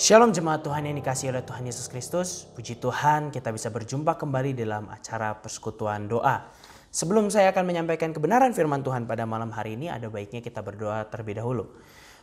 Shalom jemaat Tuhan yang dikasih oleh Tuhan Yesus Kristus. Puji Tuhan kita bisa berjumpa kembali dalam acara persekutuan doa. Sebelum saya akan menyampaikan kebenaran firman Tuhan pada malam hari ini, ada baiknya kita berdoa terlebih dahulu.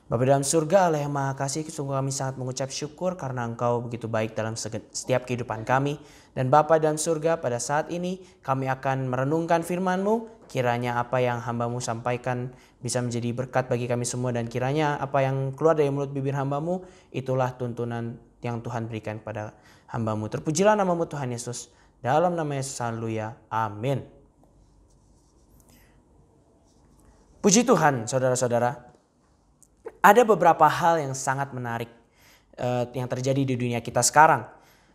Bapa dalam surga Allah yang maha kasih, sungguh kami sangat mengucap syukur karena Engkau begitu baik dalam setiap kehidupan kami. Dan Bapa dalam surga pada saat ini kami akan merenungkan firman-Mu, kiranya apa yang hambamu sampaikan bisa menjadi berkat bagi kami semua dan kiranya apa yang keluar dari mulut bibir hambamu itulah tuntunan yang Tuhan berikan kepada hambamu. Terpujilah namamu Tuhan Yesus. Dalam nama Yesus, haleluya. Amin. Puji Tuhan, saudara-saudara ada beberapa hal yang sangat menarik uh, yang terjadi di dunia kita sekarang.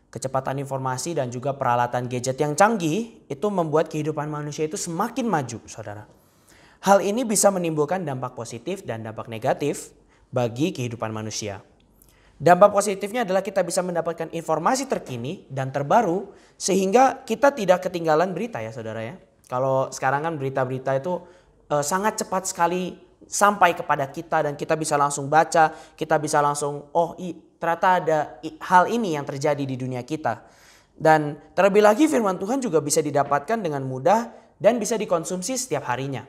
Kecepatan informasi dan juga peralatan gadget yang canggih itu membuat kehidupan manusia itu semakin maju, saudara. Hal ini bisa menimbulkan dampak positif dan dampak negatif bagi kehidupan manusia. Dampak positifnya adalah kita bisa mendapatkan informasi terkini dan terbaru sehingga kita tidak ketinggalan berita ya saudara ya. Kalau sekarang kan berita-berita itu uh, sangat cepat sekali sampai kepada kita dan kita bisa langsung baca, kita bisa langsung oh i, ternyata ada i, hal ini yang terjadi di dunia kita. Dan terlebih lagi firman Tuhan juga bisa didapatkan dengan mudah dan bisa dikonsumsi setiap harinya.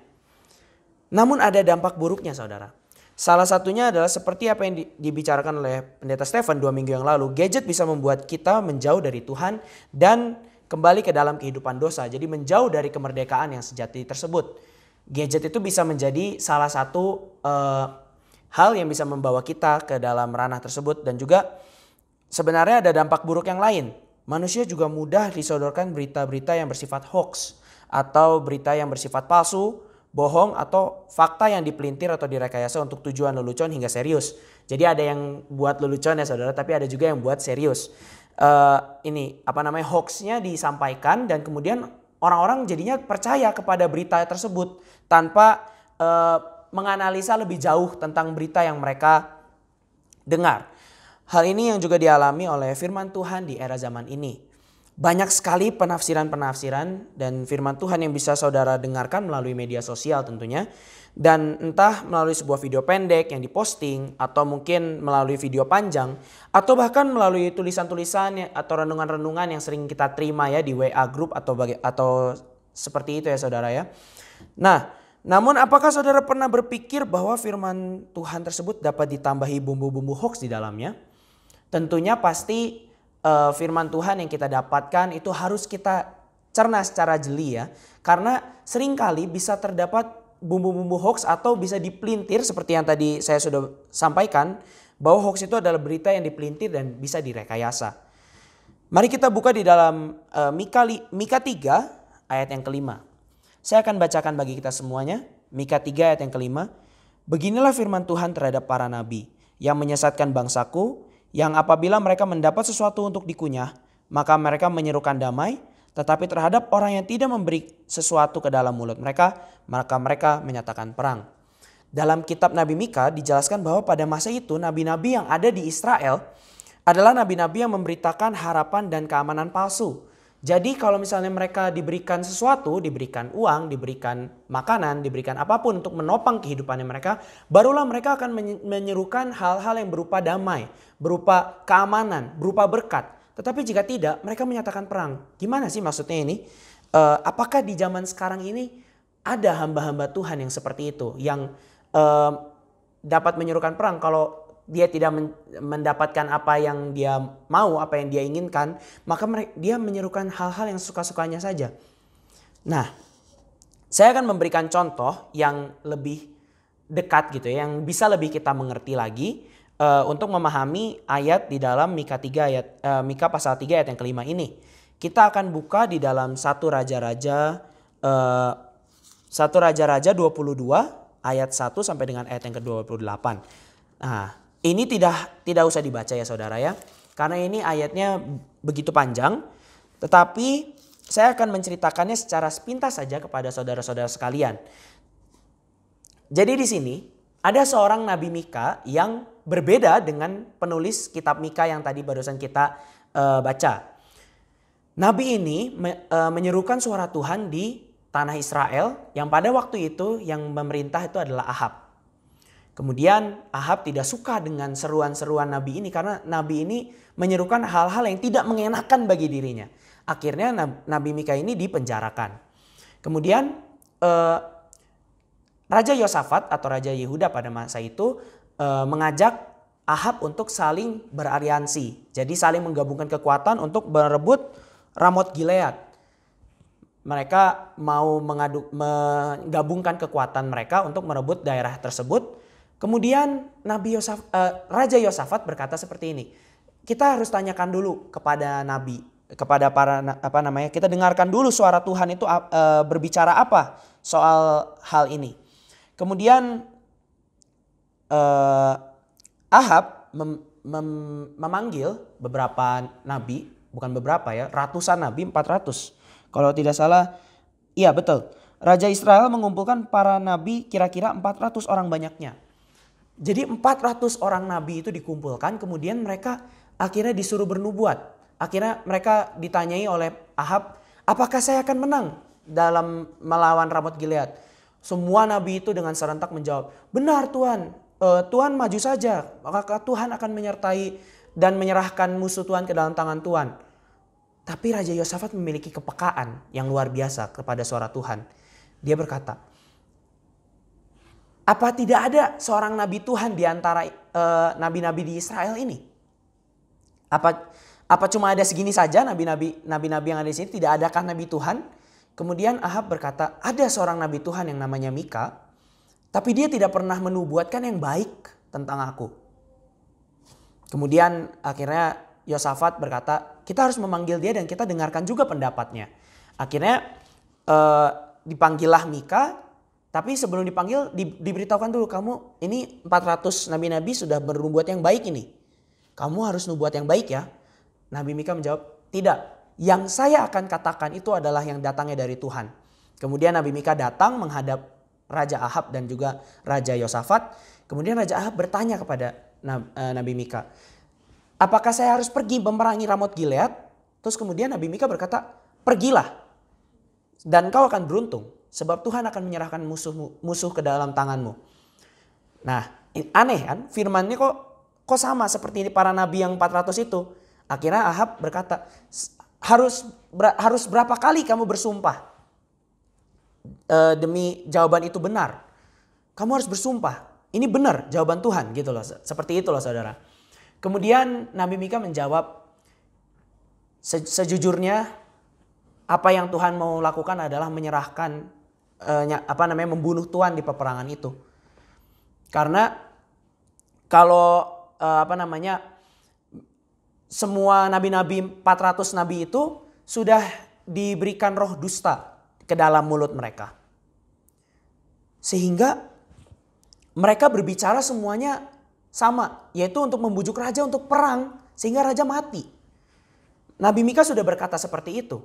Namun ada dampak buruknya saudara. Salah satunya adalah seperti apa yang dibicarakan oleh pendeta Stephen dua minggu yang lalu. Gadget bisa membuat kita menjauh dari Tuhan dan kembali ke dalam kehidupan dosa. Jadi menjauh dari kemerdekaan yang sejati tersebut gadget itu bisa menjadi salah satu uh, hal yang bisa membawa kita ke dalam ranah tersebut dan juga sebenarnya ada dampak buruk yang lain. Manusia juga mudah disodorkan berita-berita yang bersifat hoax atau berita yang bersifat palsu, bohong atau fakta yang dipelintir atau direkayasa untuk tujuan lelucon hingga serius. Jadi ada yang buat lelucon ya saudara, tapi ada juga yang buat serius. Uh, ini apa namanya hoaxnya disampaikan dan kemudian orang-orang jadinya percaya kepada berita tersebut tanpa uh, menganalisa lebih jauh tentang berita yang mereka dengar. Hal ini yang juga dialami oleh firman Tuhan di era zaman ini. Banyak sekali penafsiran-penafsiran dan firman Tuhan yang bisa saudara dengarkan melalui media sosial tentunya. Dan entah melalui sebuah video pendek yang diposting atau mungkin melalui video panjang atau bahkan melalui tulisan-tulisan atau renungan-renungan yang sering kita terima ya di WA group atau baga- atau seperti itu ya saudara ya. Nah, namun apakah saudara pernah berpikir bahwa firman Tuhan tersebut dapat ditambahi bumbu-bumbu hoax di dalamnya? Tentunya pasti uh, firman Tuhan yang kita dapatkan itu harus kita cerna secara jeli ya. Karena sering kali bisa terdapat bumbu-bumbu hoax atau bisa dipelintir seperti yang tadi saya sudah sampaikan bahwa hoax itu adalah berita yang dipelintir dan bisa direkayasa. Mari kita buka di dalam uh, Mika, Mika 3 ayat yang kelima. Saya akan bacakan bagi kita semuanya. Mika 3 ayat yang kelima. Beginilah firman Tuhan terhadap para nabi yang menyesatkan bangsaku, yang apabila mereka mendapat sesuatu untuk dikunyah, maka mereka menyerukan damai, tetapi terhadap orang yang tidak memberi sesuatu ke dalam mulut mereka, maka mereka menyatakan perang. Dalam kitab Nabi Mika dijelaskan bahwa pada masa itu nabi-nabi yang ada di Israel adalah nabi-nabi yang memberitakan harapan dan keamanan palsu. Jadi kalau misalnya mereka diberikan sesuatu, diberikan uang, diberikan makanan, diberikan apa pun untuk menopang kehidupannya mereka, barulah mereka akan menyerukan hal-hal yang berupa damai, berupa keamanan, berupa berkat. Tetapi jika tidak, mereka menyatakan perang. Gimana sih maksudnya ini? Uh, apakah di zaman sekarang ini ada hamba-hamba Tuhan yang seperti itu, yang uh, dapat menyerukan perang kalau dia tidak men mendapatkan apa yang dia mau, apa yang dia inginkan, maka dia menyerukan hal-hal yang suka-sukanya saja. Nah, saya akan memberikan contoh yang lebih dekat gitu ya, yang bisa lebih kita mengerti lagi uh, untuk memahami ayat di dalam Mika 3 ayat uh, Mika pasal 3 ayat yang kelima ini. Kita akan buka di dalam satu raja-raja uh, satu raja-raja 22 ayat 1 sampai dengan ayat yang ke-28. Nah, ini tidak tidak usah dibaca ya Saudara ya. Karena ini ayatnya begitu panjang, tetapi saya akan menceritakannya secara sepintas saja kepada saudara-saudara sekalian. Jadi di sini ada seorang Nabi Mika yang berbeda dengan penulis kitab Mika yang tadi barusan kita uh, baca. Nabi ini me, uh, menyerukan suara Tuhan di tanah Israel yang pada waktu itu yang memerintah itu adalah Ahab. Kemudian Ahab tidak suka dengan seruan-seruan nabi ini karena nabi ini menyerukan hal-hal yang tidak mengenakan bagi dirinya. Akhirnya Nabi Mika ini dipenjarakan. Kemudian eh, Raja Yosafat atau Raja Yehuda pada masa itu eh, mengajak Ahab untuk saling beraliansi. Jadi saling menggabungkan kekuatan untuk merebut Ramot Gilead. Mereka mau mengadu, menggabungkan kekuatan mereka untuk merebut daerah tersebut Kemudian Nabi Yosaf, uh, Raja Yosafat berkata seperti ini. Kita harus tanyakan dulu kepada Nabi, kepada para apa namanya? Kita dengarkan dulu suara Tuhan itu uh, berbicara apa soal hal ini. Kemudian uh, Ahab mem, mem, memanggil beberapa nabi, bukan beberapa ya, ratusan nabi, 400. Kalau tidak salah, iya betul. Raja Israel mengumpulkan para nabi kira-kira 400 orang banyaknya. Jadi 400 orang nabi itu dikumpulkan kemudian mereka akhirnya disuruh bernubuat. Akhirnya mereka ditanyai oleh Ahab, apakah saya akan menang dalam melawan Ramot Gilead? Semua nabi itu dengan serentak menjawab, benar Tuhan, uh, Tuhan maju saja, maka Tuhan akan menyertai dan menyerahkan musuh Tuhan ke dalam tangan Tuhan. Tapi Raja Yosafat memiliki kepekaan yang luar biasa kepada suara Tuhan. Dia berkata, apa tidak ada seorang nabi Tuhan di antara uh, nabi-nabi di Israel ini? Apa apa cuma ada segini saja nabi-nabi nabi-nabi yang ada di sini? Tidak adakah nabi Tuhan? Kemudian Ahab berkata, ada seorang nabi Tuhan yang namanya Mika, tapi dia tidak pernah menubuatkan yang baik tentang aku. Kemudian akhirnya Yosafat berkata, kita harus memanggil dia dan kita dengarkan juga pendapatnya. Akhirnya uh, dipanggillah Mika tapi sebelum dipanggil di, diberitahukan dulu kamu ini 400 nabi-nabi sudah bernubuat yang baik ini. Kamu harus nubuat yang baik ya. Nabi Mika menjawab, tidak. Yang saya akan katakan itu adalah yang datangnya dari Tuhan. Kemudian Nabi Mika datang menghadap Raja Ahab dan juga Raja Yosafat. Kemudian Raja Ahab bertanya kepada eh, Nabi Mika, apakah saya harus pergi memerangi Ramot Gilead? Terus kemudian Nabi Mika berkata, pergilah. Dan kau akan beruntung Sebab Tuhan akan menyerahkan musuh musuh ke dalam tanganmu. Nah, aneh kan? Firmannya kok kok sama seperti para nabi yang 400 itu. Akhirnya Ahab berkata, harus harus berapa kali kamu bersumpah e, demi jawaban itu benar? Kamu harus bersumpah. Ini benar jawaban Tuhan gitu loh. Seperti itu loh saudara. Kemudian Nabi Mika menjawab, sejujurnya apa yang Tuhan mau lakukan adalah menyerahkan uh, apa namanya membunuh Tuhan di peperangan itu. Karena kalau uh, apa namanya semua nabi-nabi 400 nabi itu sudah diberikan roh dusta ke dalam mulut mereka. Sehingga mereka berbicara semuanya sama, yaitu untuk membujuk raja untuk perang sehingga raja mati. Nabi Mika sudah berkata seperti itu.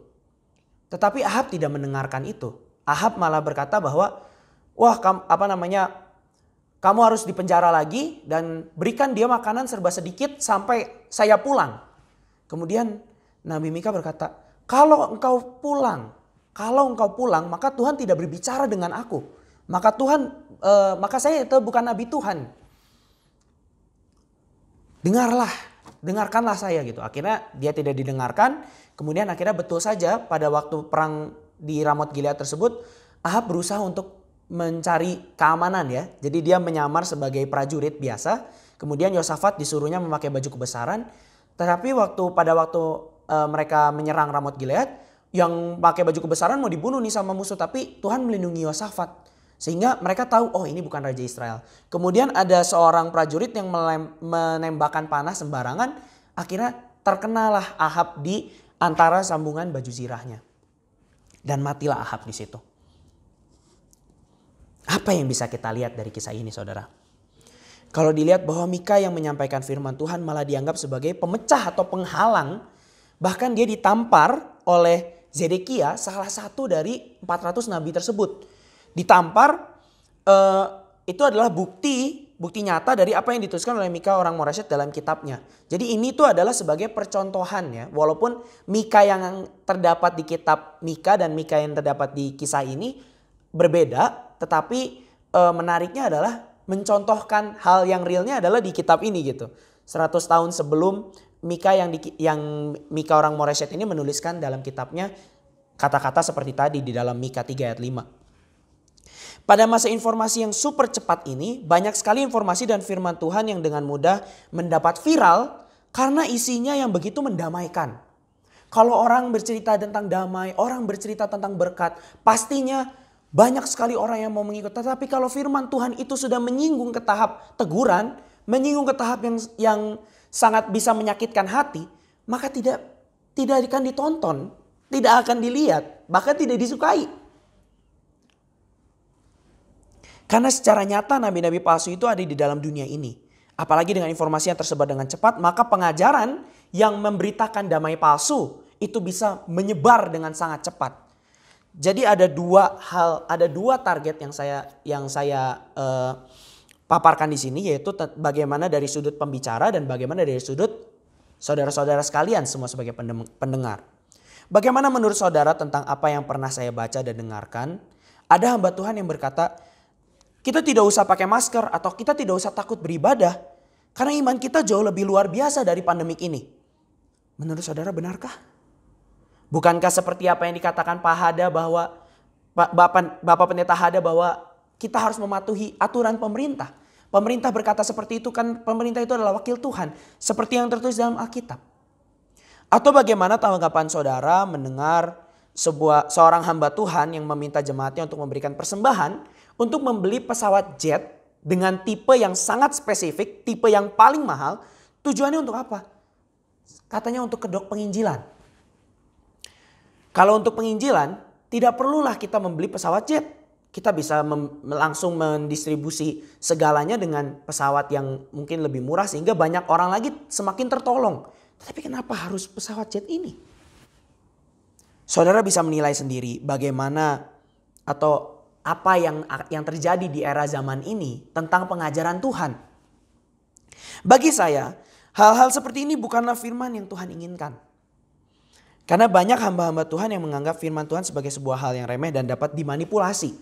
Tetapi Ahab tidak mendengarkan itu. Ahab malah berkata bahwa wah kam, apa namanya kamu harus dipenjara lagi dan berikan dia makanan serba sedikit sampai saya pulang. Kemudian Nabi Mika berkata, kalau engkau pulang, kalau engkau pulang maka Tuhan tidak berbicara dengan aku. Maka Tuhan, e, maka saya itu bukan Nabi Tuhan. Dengarlah, dengarkanlah saya gitu. Akhirnya dia tidak didengarkan. Kemudian akhirnya betul saja pada waktu perang di Ramot Gilead tersebut, Ahab berusaha untuk mencari keamanan ya. Jadi dia menyamar sebagai prajurit biasa. Kemudian Yosafat disuruhnya memakai baju kebesaran. Tetapi waktu pada waktu e, mereka menyerang Ramot Gilead, yang pakai baju kebesaran mau dibunuh nih sama musuh. Tapi Tuhan melindungi Yosafat. Sehingga mereka tahu, oh ini bukan Raja Israel. Kemudian ada seorang prajurit yang menembakkan panah sembarangan. Akhirnya terkenalah Ahab di antara sambungan baju zirahnya. Dan matilah Ahab di situ. Apa yang bisa kita lihat dari kisah ini saudara? Kalau dilihat bahwa Mika yang menyampaikan firman Tuhan malah dianggap sebagai pemecah atau penghalang. Bahkan dia ditampar oleh Zedekia salah satu dari 400 nabi tersebut. Ditampar eh, itu adalah bukti bukti nyata dari apa yang dituliskan oleh Mika orang Moreset dalam kitabnya. Jadi ini tuh adalah sebagai percontohan ya. Walaupun Mika yang terdapat di kitab Mika dan Mika yang terdapat di kisah ini berbeda, tetapi e, menariknya adalah mencontohkan hal yang realnya adalah di kitab ini gitu. 100 tahun sebelum Mika yang di, yang Mika orang Moreset ini menuliskan dalam kitabnya kata-kata seperti tadi di dalam Mika 3 ayat 5. Pada masa informasi yang super cepat ini, banyak sekali informasi dan firman Tuhan yang dengan mudah mendapat viral karena isinya yang begitu mendamaikan. Kalau orang bercerita tentang damai, orang bercerita tentang berkat, pastinya banyak sekali orang yang mau mengikut. Tetapi kalau firman Tuhan itu sudah menyinggung ke tahap teguran, menyinggung ke tahap yang yang sangat bisa menyakitkan hati, maka tidak tidak akan ditonton, tidak akan dilihat, bahkan tidak disukai. Karena secara nyata nabi-nabi palsu itu ada di dalam dunia ini. Apalagi dengan informasi yang tersebar dengan cepat, maka pengajaran yang memberitakan damai palsu itu bisa menyebar dengan sangat cepat. Jadi ada dua hal, ada dua target yang saya yang saya uh, paparkan di sini yaitu bagaimana dari sudut pembicara dan bagaimana dari sudut saudara-saudara sekalian semua sebagai pendengar. Bagaimana menurut saudara tentang apa yang pernah saya baca dan dengarkan? Ada hamba Tuhan yang berkata, kita tidak usah pakai masker atau kita tidak usah takut beribadah karena iman kita jauh lebih luar biasa dari pandemik ini. Menurut saudara benarkah? Bukankah seperti apa yang dikatakan Pak Hada bahwa Bapak, Bapak Pendeta Hada bahwa kita harus mematuhi aturan pemerintah. Pemerintah berkata seperti itu kan pemerintah itu adalah wakil Tuhan. Seperti yang tertulis dalam Alkitab. Atau bagaimana tanggapan saudara mendengar sebuah seorang hamba Tuhan yang meminta jemaatnya untuk memberikan persembahan untuk membeli pesawat jet dengan tipe yang sangat spesifik, tipe yang paling mahal. Tujuannya untuk apa? Katanya untuk kedok penginjilan. Kalau untuk penginjilan, tidak perlulah kita membeli pesawat jet kita bisa langsung mendistribusi segalanya dengan pesawat yang mungkin lebih murah sehingga banyak orang lagi semakin tertolong. Tapi kenapa harus pesawat jet ini? Saudara bisa menilai sendiri bagaimana atau apa yang yang terjadi di era zaman ini tentang pengajaran Tuhan. Bagi saya, hal-hal seperti ini bukanlah firman yang Tuhan inginkan. Karena banyak hamba-hamba Tuhan yang menganggap firman Tuhan sebagai sebuah hal yang remeh dan dapat dimanipulasi.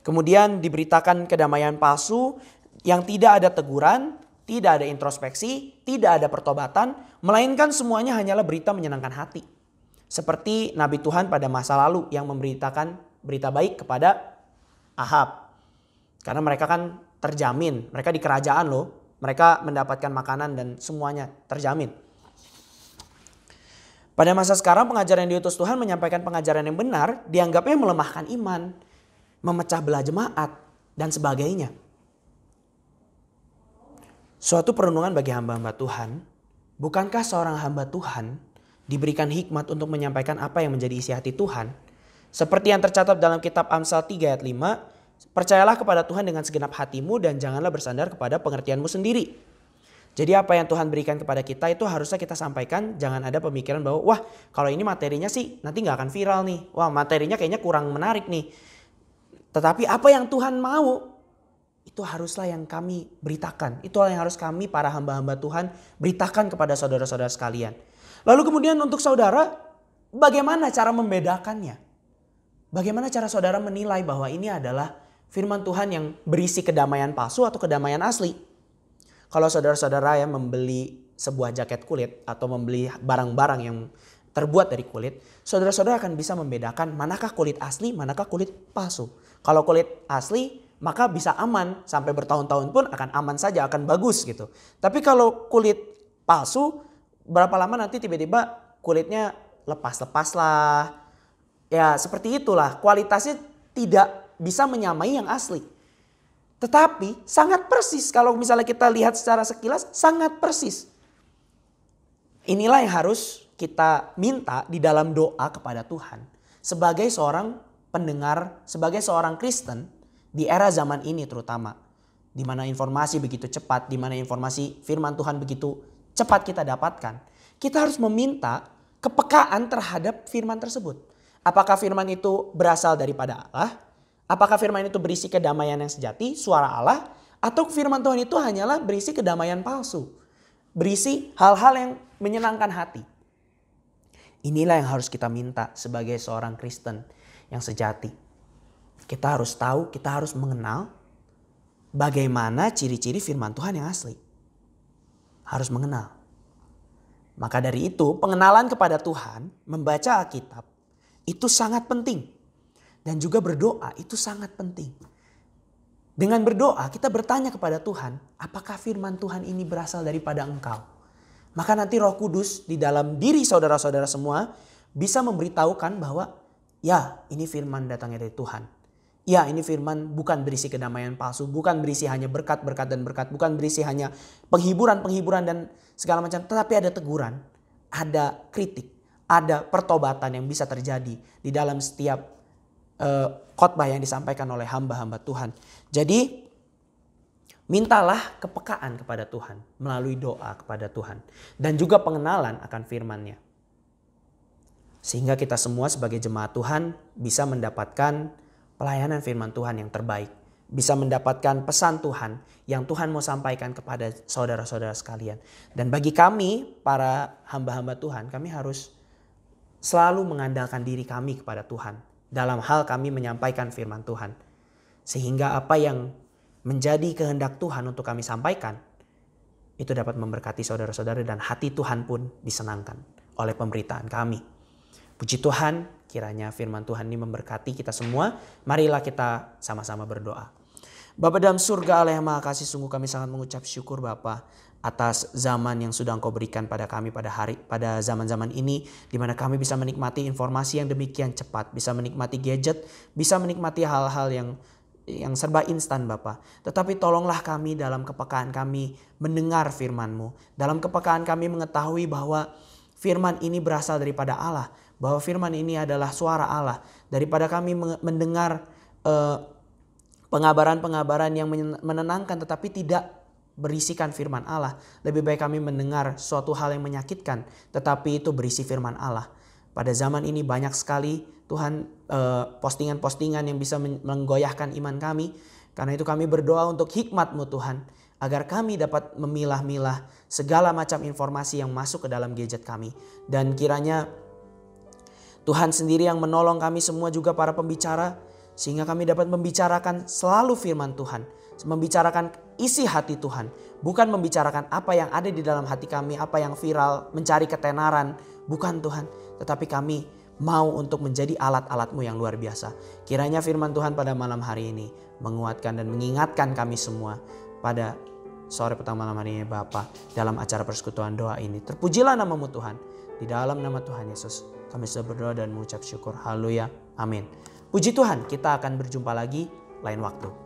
Kemudian diberitakan kedamaian palsu yang tidak ada teguran, tidak ada introspeksi, tidak ada pertobatan, melainkan semuanya hanyalah berita menyenangkan hati. Seperti Nabi Tuhan pada masa lalu yang memberitakan berita baik kepada Ahab. Karena mereka kan terjamin, mereka di kerajaan loh, mereka mendapatkan makanan dan semuanya terjamin. Pada masa sekarang pengajaran yang diutus Tuhan menyampaikan pengajaran yang benar dianggapnya melemahkan iman memecah belah jemaat, dan sebagainya. Suatu perenungan bagi hamba-hamba Tuhan, bukankah seorang hamba Tuhan diberikan hikmat untuk menyampaikan apa yang menjadi isi hati Tuhan? Seperti yang tercatat dalam kitab Amsal 3 ayat 5, percayalah kepada Tuhan dengan segenap hatimu dan janganlah bersandar kepada pengertianmu sendiri. Jadi apa yang Tuhan berikan kepada kita itu harusnya kita sampaikan. Jangan ada pemikiran bahwa wah kalau ini materinya sih nanti nggak akan viral nih. Wah materinya kayaknya kurang menarik nih. Tetapi apa yang Tuhan mau itu haruslah yang kami beritakan. Itu yang harus kami para hamba-hamba Tuhan beritakan kepada saudara-saudara sekalian. Lalu kemudian untuk saudara, bagaimana cara membedakannya? Bagaimana cara saudara menilai bahwa ini adalah firman Tuhan yang berisi kedamaian palsu atau kedamaian asli? Kalau saudara-saudara yang membeli sebuah jaket kulit atau membeli barang-barang yang terbuat dari kulit, saudara-saudara akan bisa membedakan manakah kulit asli, manakah kulit palsu. Kalau kulit asli maka bisa aman sampai bertahun-tahun pun akan aman saja, akan bagus gitu. Tapi kalau kulit palsu berapa lama nanti tiba-tiba kulitnya lepas-lepas lah. Ya seperti itulah kualitasnya tidak bisa menyamai yang asli. Tetapi sangat persis kalau misalnya kita lihat secara sekilas sangat persis. Inilah yang harus kita minta di dalam doa kepada Tuhan. Sebagai seorang pendengar sebagai seorang Kristen di era zaman ini terutama di mana informasi begitu cepat, di mana informasi firman Tuhan begitu cepat kita dapatkan. Kita harus meminta kepekaan terhadap firman tersebut. Apakah firman itu berasal daripada Allah? Apakah firman itu berisi kedamaian yang sejati, suara Allah? Atau firman Tuhan itu hanyalah berisi kedamaian palsu? Berisi hal-hal yang menyenangkan hati. Inilah yang harus kita minta sebagai seorang Kristen yang sejati. Kita harus tahu, kita harus mengenal bagaimana ciri-ciri firman Tuhan yang asli. Harus mengenal. Maka dari itu pengenalan kepada Tuhan, membaca Alkitab itu sangat penting. Dan juga berdoa itu sangat penting. Dengan berdoa kita bertanya kepada Tuhan, apakah firman Tuhan ini berasal daripada engkau? Maka nanti roh kudus di dalam diri saudara-saudara semua bisa memberitahukan bahwa ya ini firman datangnya dari Tuhan. Ya ini firman bukan berisi kedamaian palsu, bukan berisi hanya berkat-berkat dan berkat, bukan berisi hanya penghiburan-penghiburan dan segala macam. Tetapi ada teguran, ada kritik, ada pertobatan yang bisa terjadi di dalam setiap uh, khotbah yang disampaikan oleh hamba-hamba Tuhan. Jadi mintalah kepekaan kepada Tuhan melalui doa kepada Tuhan. Dan juga pengenalan akan firman-Nya. Sehingga kita semua sebagai jemaat Tuhan bisa mendapatkan pelayanan firman Tuhan yang terbaik. Bisa mendapatkan pesan Tuhan yang Tuhan mau sampaikan kepada saudara-saudara sekalian. Dan bagi kami, para hamba-hamba Tuhan, kami harus selalu mengandalkan diri kami kepada Tuhan. Dalam hal kami menyampaikan firman Tuhan. Sehingga apa yang menjadi kehendak Tuhan untuk kami sampaikan, itu dapat memberkati saudara-saudara dan hati Tuhan pun disenangkan oleh pemberitaan kami. Puji Tuhan, kiranya firman Tuhan ini memberkati kita semua. Marilah kita sama-sama berdoa. Bapak dalam surga Allah yang maha kasih sungguh kami sangat mengucap syukur Bapak atas zaman yang sudah Engkau berikan pada kami pada hari pada zaman-zaman ini di mana kami bisa menikmati informasi yang demikian cepat, bisa menikmati gadget, bisa menikmati hal-hal yang yang serba instan Bapak. Tetapi tolonglah kami dalam kepekaan kami mendengar firman-Mu. Dalam kepekaan kami mengetahui bahwa firman ini berasal daripada Allah bahwa firman ini adalah suara Allah daripada kami mendengar pengabaran pengabaran-pengabaran yang menenangkan tetapi tidak berisikan firman Allah. Lebih baik kami mendengar suatu hal yang menyakitkan tetapi itu berisi firman Allah. Pada zaman ini banyak sekali Tuhan postingan-postingan yang bisa menggoyahkan iman kami. Karena itu kami berdoa untuk hikmat-Mu Tuhan agar kami dapat memilah-milah segala macam informasi yang masuk ke dalam gadget kami dan kiranya Tuhan sendiri yang menolong kami semua juga para pembicara sehingga kami dapat membicarakan selalu firman Tuhan, membicarakan isi hati Tuhan, bukan membicarakan apa yang ada di dalam hati kami, apa yang viral, mencari ketenaran, bukan Tuhan, tetapi kami mau untuk menjadi alat-alatmu yang luar biasa. Kiranya firman Tuhan pada malam hari ini menguatkan dan mengingatkan kami semua pada sore petang malam hari ini Bapa dalam acara persekutuan doa ini. Terpujilah namamu Tuhan, di dalam nama Tuhan Yesus. Kami sudah berdoa dan mengucap syukur. Haleluya. Amin. Puji Tuhan, kita akan berjumpa lagi lain waktu.